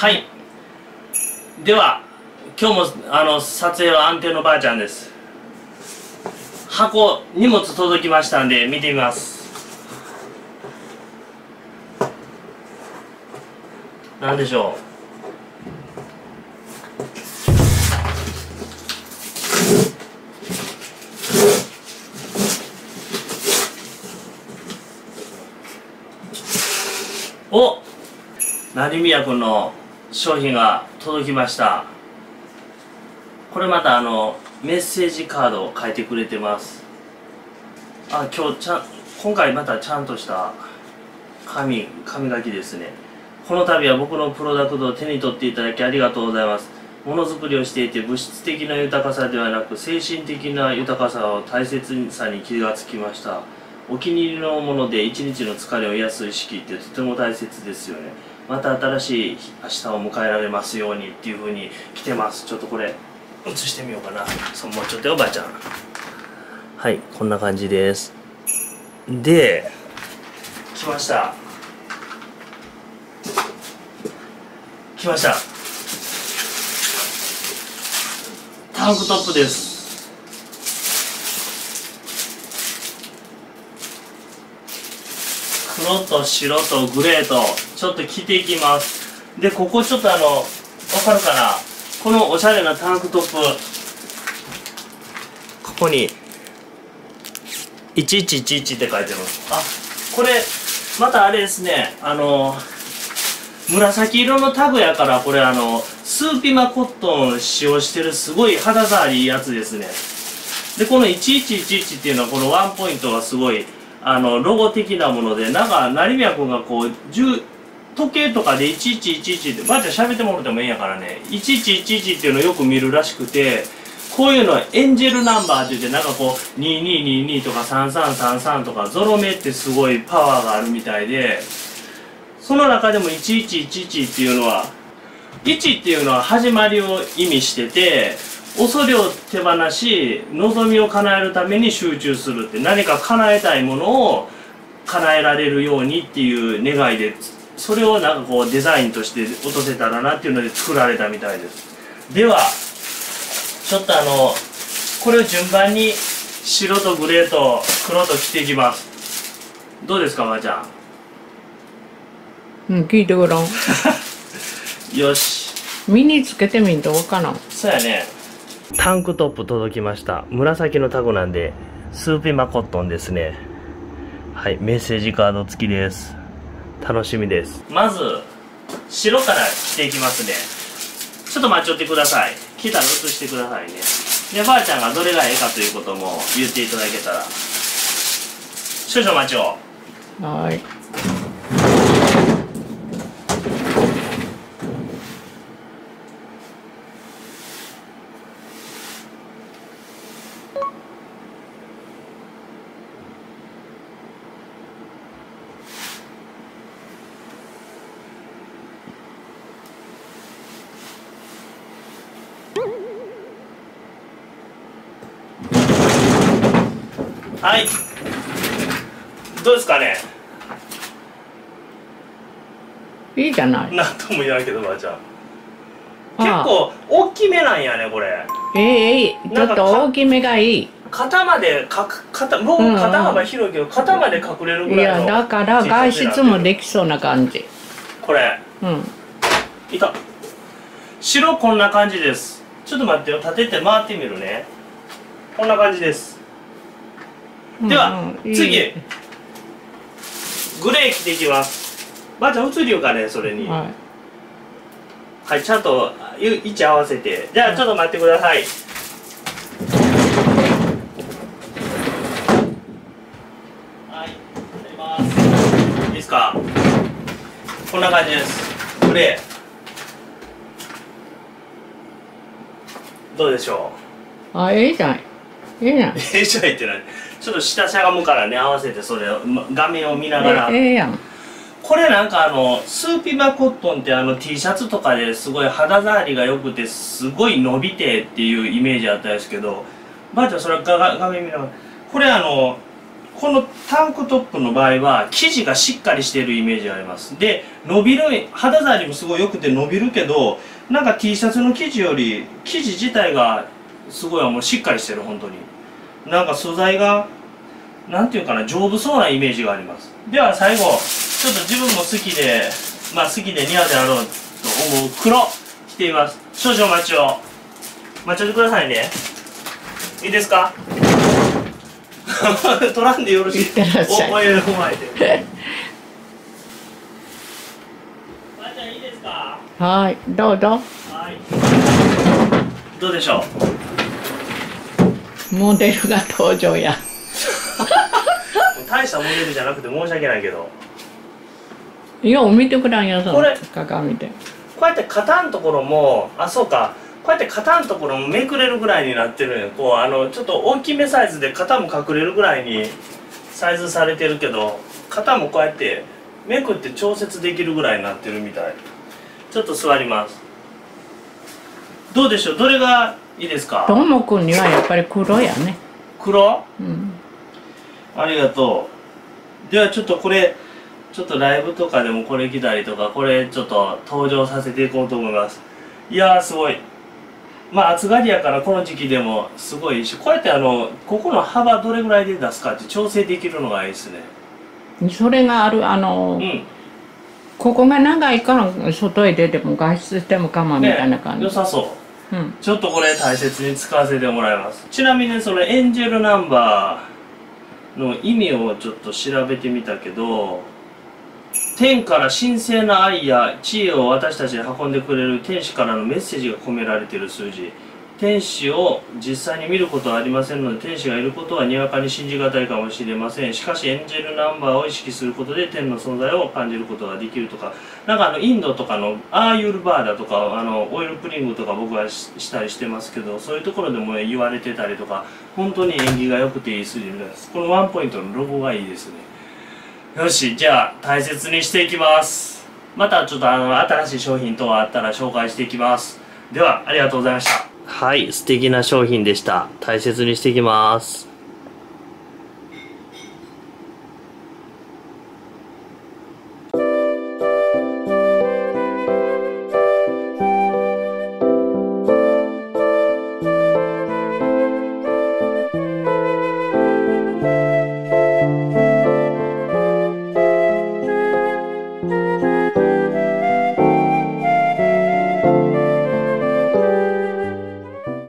はい。では今日もあの撮影は安定のばあちゃんです。箱荷物届きましたんで見てみます。何でしょう。お成宮君の商品が届きました。これまたあのメッセージカードを書いてくれてます。あ今日ちゃ今回またちゃんとした紙紙書きですね。この度は僕のプロダクトを手に取っていただきありがとうございます。ものづくりをしていて物質的な豊かさではなく精神的な豊かさを大切さに気がつきました。お気に入りのもので一日の疲れを癒す意識ってとても大切ですよね。また新しい明日を迎えられますようにっていうふうに来てます。ちょっとこれ映してみようかな。そもうちょっとおばあちゃん。はいこんな感じです。で来ました。来ました。タンクトップです。黒と白とグレーとちょっと着ていきます。でここちょっとあのわかるかな？このおしゃれなタンクトップ。ここに1111って書いてます。あこれまたあれですね。あの紫色のタグやからこれあのスーピマコットン使用してるすごい肌触りいいやつですね。でこの1111っていうのはこのワンポイントがすごいあのロゴ的なものでなんか成宮君がこう時計とかで1111ってばあちゃん喋ってもらってもいいんやからね。1111っていうのをよく見るらしくてこういうのはエンジェルナンバーって言ってなんかこう2222とか3333とかゾロ目ってすごいパワーがあるみたいでその中でも1111っていうのは1っていうのは始まりを意味してて恐れを手放し望みを叶えるために集中するって何か叶えたいものを叶えられるようにっていう願いでそれをなんかこうデザインとして落とせたらなっていうので作られたみたいです。ではちょっとあのこれを順番に白とグレーと黒と着ていきます。どうですかまー、ちゃん？うん聞いてごらん。よし。身につけてみんとわからん。そうやねタンクトップ届きました。紫のタグなんでスーピマコットンですね。はいメッセージカード付きです。楽しみです。まず白から着ていきますね。ちょっと待ちよってください。着たら写してくださいね。でばあちゃんがどれがええかということも言っていただけたら。少々待ちを。はい。はい。どうですかね？いいじゃない。なんとも言わんけどばあちゃん。結構大きめなんやねこれ。ええええちょっと大きめがいい。肩までかく肩僕肩幅広いけど、肩まで隠れるぐらいのいやだから外出もできそうな感じ。これ。うん。いた白こんな感じです。ちょっと待ってよ。立てて回ってみるね。こんな感じですでは、次。グレー着ていきます。ばあちゃん映るよかねそれに。はい、はい、ちゃんと位置合わせて。じゃあちょっと待ってください、はいります。いいですか？こんな感じです。グレー。どうでしょう？あええじゃん。ええじゃん。ええじゃんってないちょっと下しゃがむからね合わせてそれ画面を見ながら。ええやん。これなんかあのスーピマコットンってあの T シャツとかですごい肌触りが良くてすごい伸びてっていうイメージあったんですけどばあちゃんそれ画画面見ながら。これあのこのタンクトップの場合は生地がしっかりしているイメージがあります。で伸びる肌触りもすごい良くて伸びるけどなんか T シャツの生地より生地自体がすごいもうしっかりしてる本当になんか素材がなんていうかな丈夫そうなイメージがあります。では最後ちょっと自分も好きでまあ好きで似合うであろうと思う黒着ています。少々お待ちを。待ちてくださいね。いいですか？取らんでよろしい？おお湯踏まえてばあちゃんいいで。はいどうぞ。はい。どうでしょう？モデルが登場や。大したモデルじゃなくて申し訳ないけど。よう見てくらんよそのこれ。鏡でこうやって肩のところもあそうか。こうやって肩のところもめくれるぐらいになってるのよこうあのちょっと大きめサイズで肩も隠れるぐらいにサイズされてるけど肩もこうやってめくって調節できるぐらいになってるみたい。ちょっと座ります。どうでしょう？どれがいいですか？ともくんにはやっぱり黒やね。黒？うん。ありがとう。ではちょっとこれちょっとライブとかでもこれ着たりとかこれちょっと登場させていこうと思います。いやーすごい。まあ暑がりやからこの時期でもすごいしこうやってあのここの幅どれぐらいで出すかって調整できるのがいいですね。それがあるあの、うん。ここが長いから外へ出ても外出しても構わんみたいなね感じ、良さそううん。ちょっとこれ大切に使わせてもらいます。ちなみにそのエンジェルナンバーの意味をちょっと調べてみたけど天から神聖な愛や知恵を私たちに運んでくれる天使からのメッセージが込められている数字。天使を実際に見ることはありませんので天使がいることはにわかに信じがたいかもしれません。しかしエンジェルナンバーを意識することで天の存在を感じることができるとかなんかあのインドとかのアーユルバーダとかあのオイルプリングとか僕はしたりしてますけどそういうところでも言われてたりとか本当に縁起が良くていい数字です。このワンポイントのロゴがいいですね。よしじゃあ大切にしていきます。またちょっとあの新しい商品等あったら紹介していきます。ではありがとうございました。はい素敵な商品でした。大切にしていきます。